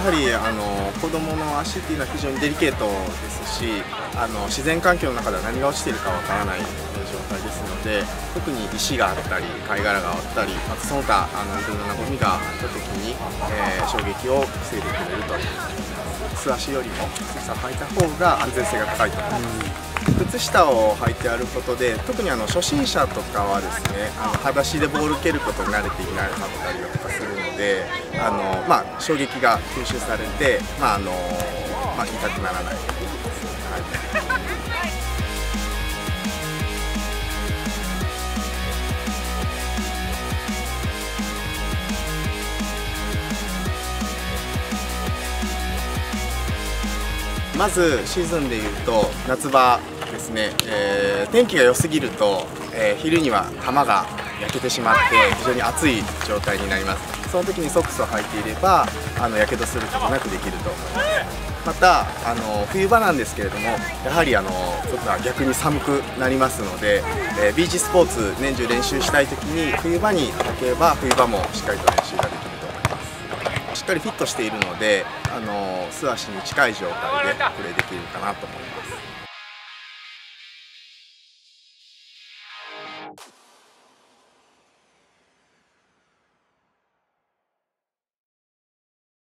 はりあの子どもの足っていうのは非常にデリケートですしあの自然環境の中では何が落ちているかわからない状態ですので特に石があったり貝殻があったりあとその他あのいろいろなゴミがあった時に、えー、衝撃を防いでくれると素足よりも靴下を履いた方が安全性が高いと思います。靴下を履いて歩くことで特にあの初心者とかはですねあの裸足でボール蹴ることに慣れていなかったりとかするのであの、まあ、衝撃が吸収されて、まああのまあ、痛くならない。ということです、はい。まずシーズンでいうと夏場ですね、えー、天気が良すぎると、えー、昼には玉が焼けてしまって非常に暑い状態になります。その時にソックスを履いていればあの火傷することなくできると。思いますまたあの冬場なんですけれどもやはりあの外は逆に寒くなりますので、えー、ビーチスポーツ年中練習したい時に冬場に履けば冬場もしっかりと練習ができると思います。しっかりフィットしているのであの素足に近い状態でプレーできるかなと思います。